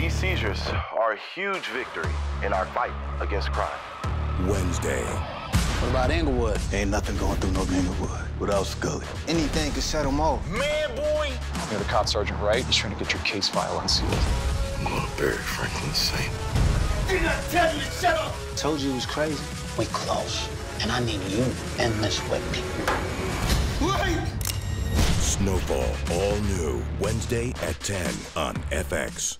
These seizures are a huge victory in our fight against crime. Wednesday. What about Inglewood? Ain't nothing going through no Inglewood without Scully. Anything could shut them off. Man, boy! You're the cop, Sergeant right? He's trying to get your case file unsealed. I'm gonna bury Franklin Saint. Did I tell you to shut up? Told you it was crazy. We close. And I need you and Miss Whitney. Wait! Snowfall, all new. Wednesday at 10 on FX.